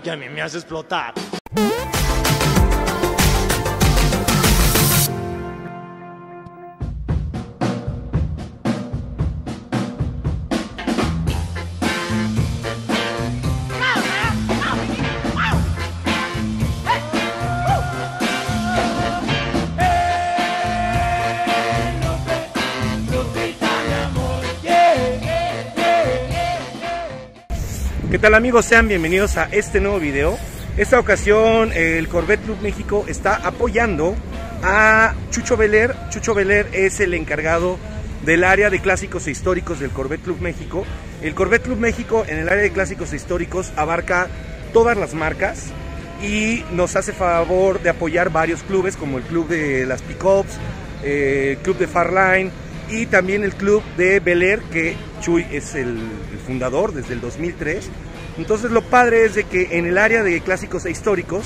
que a mí me hace explotar. ¿Qué tal amigos? Sean bienvenidos a este nuevo video. Esta ocasión el Corvette Club México está apoyando a Chucho Veler. Chucho Veler es el encargado del área de clásicos e históricos del Corvette Club México. El Corvette Club México en el área de clásicos e históricos abarca todas las marcas y nos hace favor de apoyar varios clubes como el Club de las Pickups, eh, el Club de Farline y también el Club de Bel Air que Chuy es el, el fundador desde el 2003. Entonces lo padre es de que en el área de clásicos e históricos,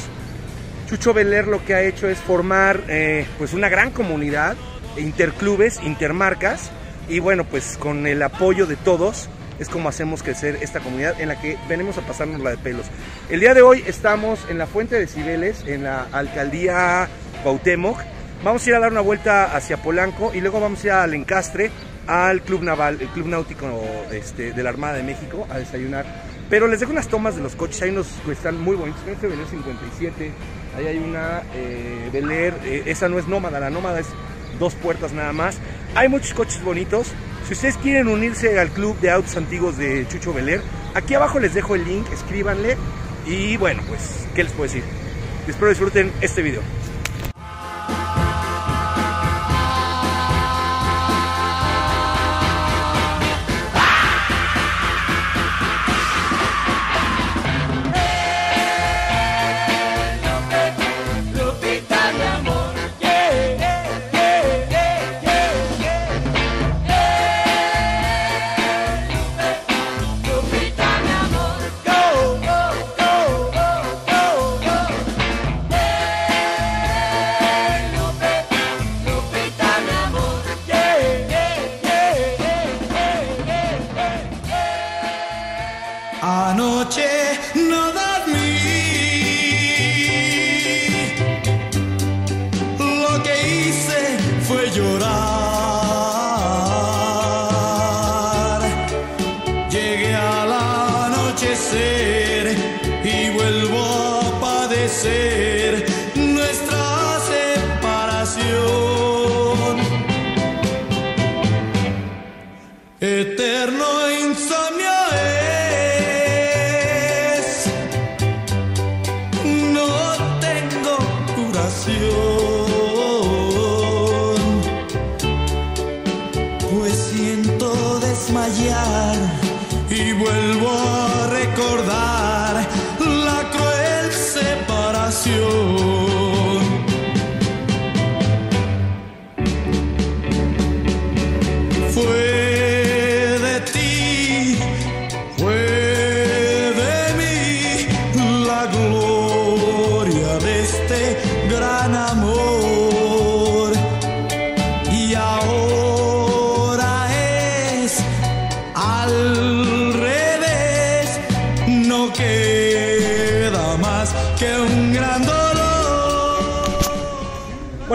Chucho Beler lo que ha hecho es formar eh, pues una gran comunidad, interclubes, intermarcas, y bueno, pues con el apoyo de todos es como hacemos crecer esta comunidad en la que venimos a pasarnos la de pelos. El día de hoy estamos en la Fuente de Cibeles, en la alcaldía Cuauhtémoc. Vamos a ir a dar una vuelta hacia Polanco y luego vamos a ir al Encastre, al Club Naval, el Club Náutico este, de la Armada de México, a desayunar. Pero les dejo unas tomas de los coches, hay unos que están muy bonitos. Este Bel Air 57, ahí hay una eh, Bel Air, eh, esa no es Nómada, la Nómada es dos puertas nada más. Hay muchos coches bonitos. Si ustedes quieren unirse al club de autos antiguos de Chucho Bel Air, aquí abajo les dejo el link, escríbanle. Y bueno, pues, ¿qué les puedo decir? Espero disfruten este video. silenciou.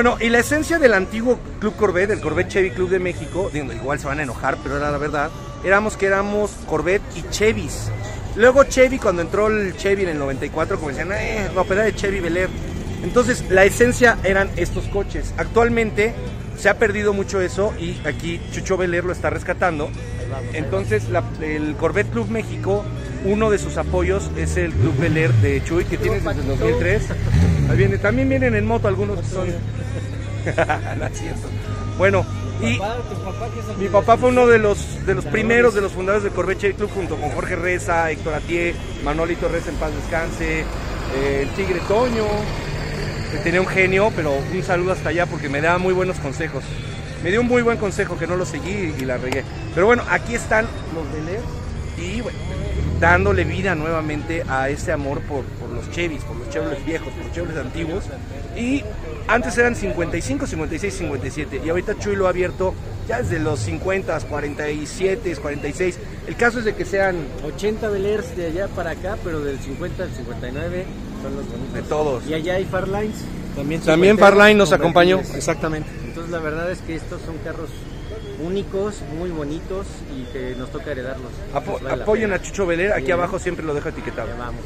Bueno, y la esencia del antiguo Club Corvette, el Corvette Chevy Club de México, digo, igual se van a enojar, pero era la verdad, éramos que éramos Corvette y Chevys. Luego Chevy, cuando entró el Chevy en el 94, como decían, eh, va a operar de Chevy Bel Air. Entonces, la esencia eran estos coches. Actualmente se ha perdido mucho eso y aquí Chucho Bel Air lo está rescatando. Entonces, la- el Corvette Club México, uno de sus apoyos es el Club Bel Air de Chuy, que tiene desde el 2003. Ahí viene, también vienen en moto algunos que son... No es cierto. Bueno, y mi papá fue uno de los, de los primeros de los fundadores del Corvette Chevy Club junto con Jorge Reza, Héctor Atié, Manolito Reza en paz descanse, eh, el Tigre Toño, que tenía un genio, pero un saludo hasta allá porque me daba muy buenos consejos. Me dio un muy buen consejo que no lo seguí y la regué. Pero bueno, aquí están los de Leer y bueno, dándole vida nuevamente a ese amor por, por los Chevys, por los Chevrolet viejos, por los Chevrolet antiguos. Y antes eran 55, 56, 57 y ahorita Chuy lo ha abierto ya desde los 50, 47, 46. El caso es de que sean 80 Belers de allá para acá, pero del 50 al 59 son los bonitos. de todos. Y allá hay Farlines. También, También Farline nos acompañó, exactamente. Entonces la verdad es que estos son carros únicos, muy bonitos y que nos toca heredarlos. Apo- vale apoyen a Chucho Veler, aquí Sí. abajo siempre lo dejo etiquetado. Vamos.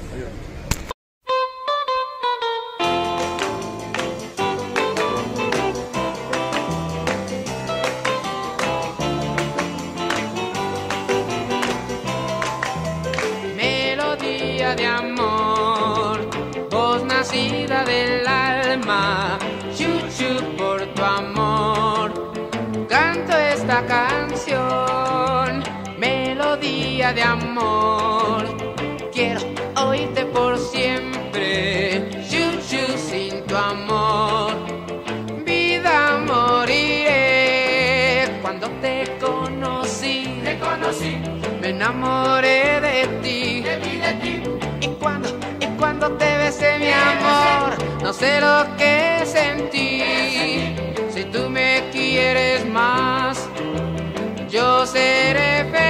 Canto esta canción, melodía de amor. Quiero oírte por siempre, chuchu sin tu amor. Vida moriré cuando te conocí. Te conocí. Me enamoré de ti. De ti, de ti. Y cuando, y cuando te besé, mi amor, no sé lo que sentí. Quieres más, yo seré feliz.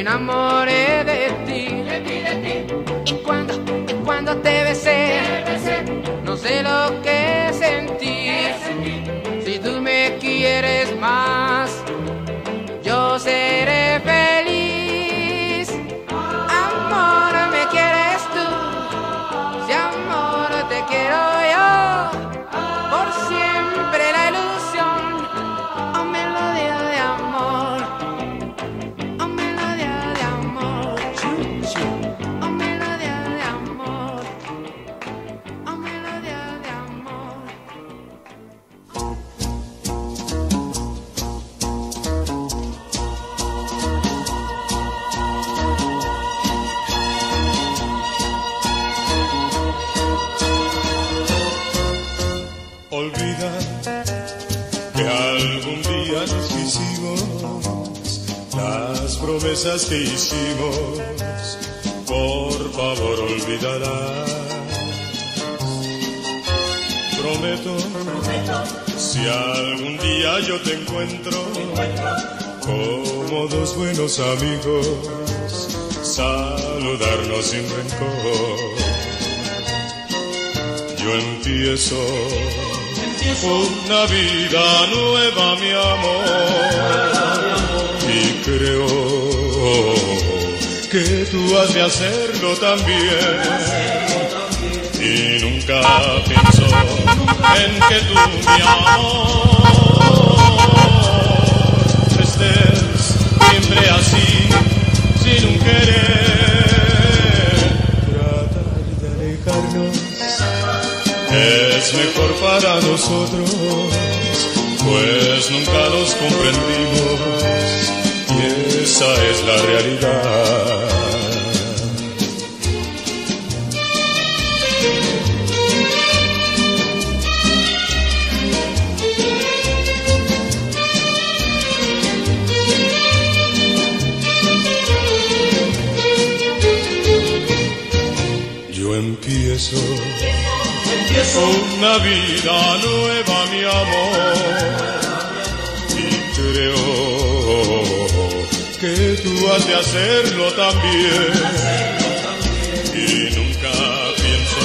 Enamoré de ti. Y cuando, y cuando te promesas que hicimos, por favor olvídalas. Prometo, si algún día yo te encuentro, como dos buenos amigos, saludarnos sin rencor. Yo empiezo una vida nueva, mi amor, y creo que tú has de hacerlo también. Y nunca pienso en que tú, mi amor, estés siempre así, sin un querer. Tratar de alejarnos es mejor para nosotros, pues nunca nos comprendimos esa es la realidad. Yo empiezo una vida nueva, mi amor. Y creo que tú has de hacerlo también. Y nunca pienso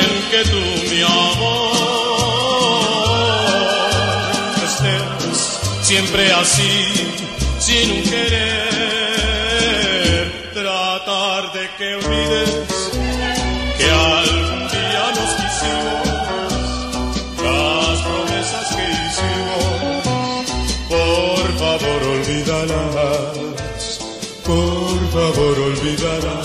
en que tú, mi amor, estés siempre así, sin un querer. Tratar de que olvides olvidará.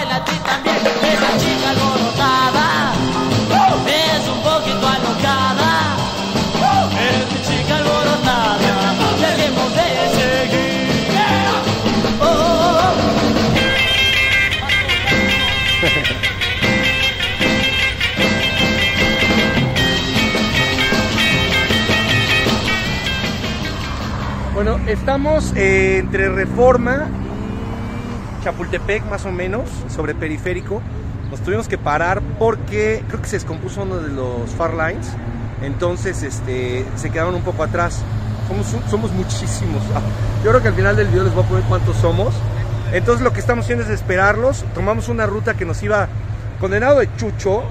Baila a ti también. Esa chica alborotada es un poquito alocada, es mi chica alborotada. Dejemos de seguir. Bueno, estamos eh, entre Reforma Chapultepec, más o menos, sobre periférico. Nos tuvimos que parar porque creo que se descompuso uno de los far lines. Entonces este, se quedaron un poco atrás. Somos, somos muchísimos. Yo creo que al final del video les voy a poner cuántos somos. Entonces lo que estamos haciendo es esperarlos. Tomamos una ruta que nos iba condenado de Chucho.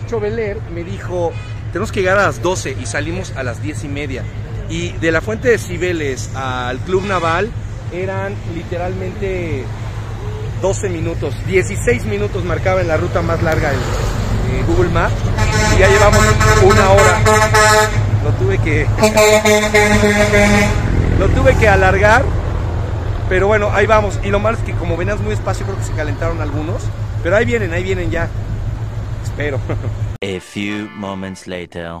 Chucho Beler me dijo, tenemos que llegar a las 12 y salimos a las 10 y media. Y de la Fuente de Cibeles al Club Naval eran literalmente 12 minutos, 16 minutos marcaba en la ruta más larga eh, Google Maps. Y ya llevamos una hora. Lo tuve que. Lo tuve que alargar. Pero bueno, ahí vamos. Y lo malo es que como venías muy espacio, creo que se calentaron algunos. Pero ahí vienen, ahí vienen ya. Espero. A few moments later.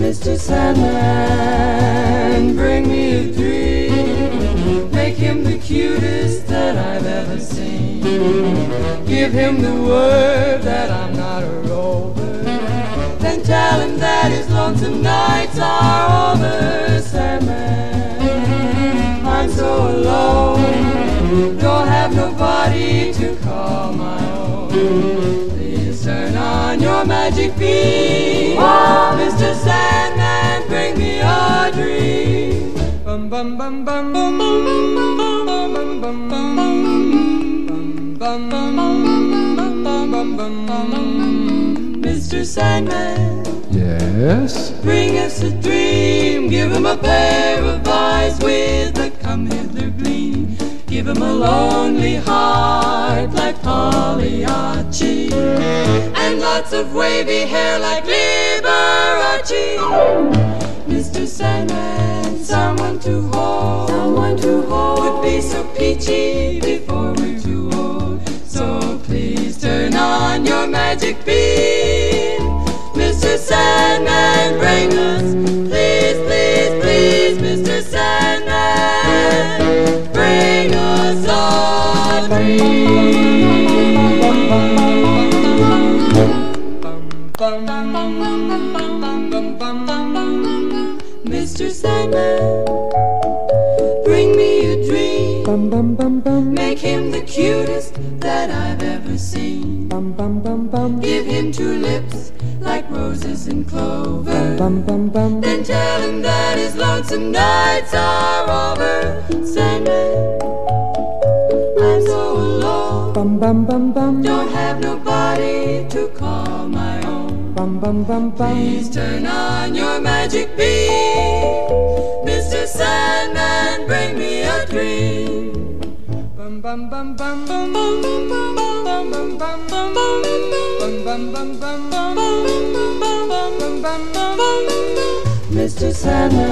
Mr. Sandman, bring me a dream. Make him the cutest that I've ever seen. Give him the word that I'm not a rover. Then tell him that his lonesome nights are over. Sandman, I'm so alone. Don't have nobody to call my own. Please turn on your magic beam. Mr. Sandman, bring me a dream. Bum bum bum bum bum bum bum bum bum bum bum bum Mr. Sandman, Yes? bring us a dream. Give him a pair of eyes with a come hither gleam. Give him a lonely heart like Pagliacci. And lots of wavy hair like Liberace. Mr. Sandman, someone to hold. Someone to hold. Would be so peachy before we're too old. So please turn on your magic Mr. Sandman, bring me a dream. Bum, bum, bum, bum. Make him the cutest that I've ever seen. Bum, bum, bum, bum. Give him two lips like roses and clover. Bum, bum, bum, Then tell him that his lonesome nights are over. Sandman, I'm so Bum bum bum bum. Don't have nobody to call my own. Bum bum bum bum. Please turn on your magic beam, Mr. Sandman,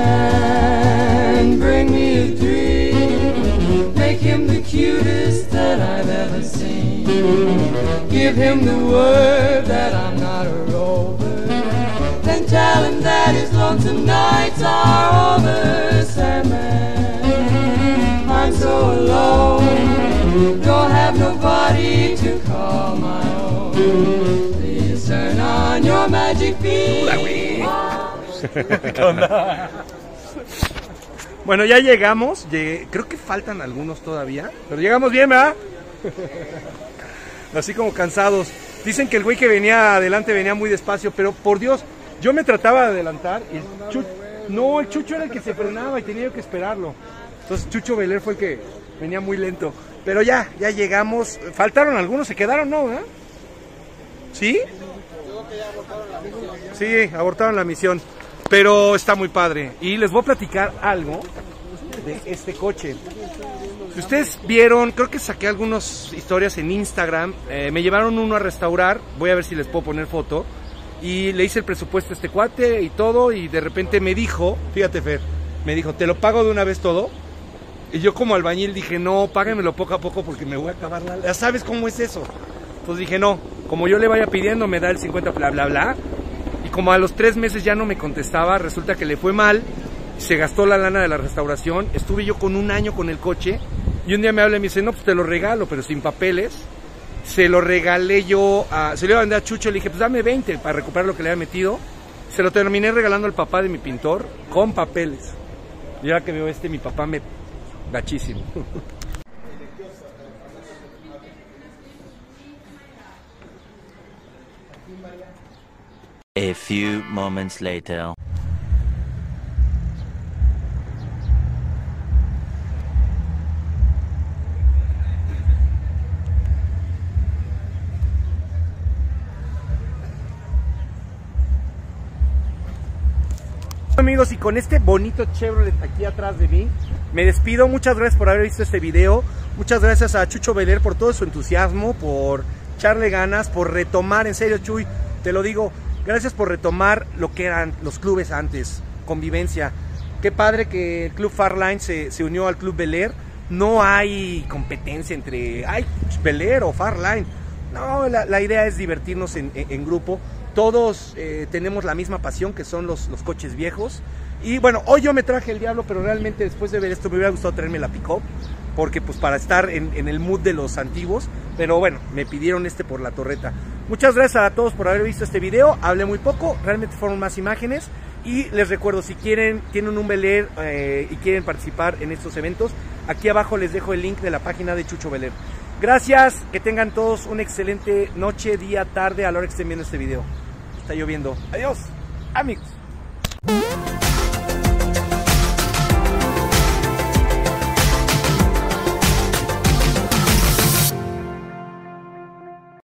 bring me a dream. Make him the cutest that I've ever seen. Give him the word that I'm not a rover. Then tell him that his lonesome nights are over, Sandman. I'm so alone, don't. Bueno, ya llegamos. llegué- creo que faltan algunos todavía. Pero llegamos bien, ¿verdad? Así como cansados. Dicen que el güey que venía adelante venía muy despacio, pero por Dios, yo me trataba de adelantar y no, el Chucho era el que se frenaba y tenía que esperarlo. Entonces Chucho Beler fue el que venía muy lento. Pero ya, ya llegamos. Faltaron algunos, se quedaron, ¿no? ¿verdad? ¿Sí? Sí, abortaron la misión. Pero está muy padre. Y les voy a platicar algo de este coche. Si ustedes vieron, creo que saqué algunas historias en Instagram. eh, me llevaron uno a restaurar. Voy a ver si les puedo poner foto. Y le hice el presupuesto a este cuate y todo. Y de repente me dijo, fíjate Fer, me dijo, ¿te lo pago de una vez todo? Y yo como albañil dije, no, págamelo poco a poco porque me voy a acabar la... Ya sabes cómo es eso. Entonces dije, no, como yo le vaya pidiendo, me da el 50, bla, bla, bla. Y como a los tres meses ya no me contestaba, resulta que le fue mal, se gastó la lana de la restauración, estuve yo con un año con el coche y un día me habla y me dice, no, pues te lo regalo, pero sin papeles. Se lo regalé yo, a, se lo iba a vender a Chucho, le dije, pues dame 20 para recuperar lo que le había metido. Se lo terminé regalando al papá de mi pintor con papeles. Y ahora que veo este, mi papá me... gachísimo. A few moments later. Amigos, y con este bonito Chevrolet aquí atrás de mí, me despido. Muchas gracias por haber visto este video. Muchas gracias a Chucho Beler por todo su entusiasmo, por echarle ganas, por retomar, en serio, Chuy, te lo digo, gracias por retomar lo que eran los clubes antes, convivencia. Qué padre que el Club Farline se, se unió al Club Beler. No hay competencia entre ay, Beler o Farline. No, la, la idea es divertirnos en, en- en grupo. Todos eh, tenemos la misma pasión que son los, los coches viejos. Y bueno, hoy yo me traje el diablo, pero realmente después de ver esto me hubiera gustado traerme la pick porque pues para estar en, en el mood de los antiguos. Pero bueno, me pidieron este por la torreta. Muchas gracias a todos por haber visto este video. Hablé muy poco, realmente fueron más imágenes. Y les recuerdo, si quieren, tienen un Beler eh, y quieren participar en estos eventos, aquí abajo les dejo el link de la página de Chucho Beler. Gracias, que tengan todos una excelente noche, día, tarde a la hora que estén viendo este video está lloviendo. Adiós, amigos.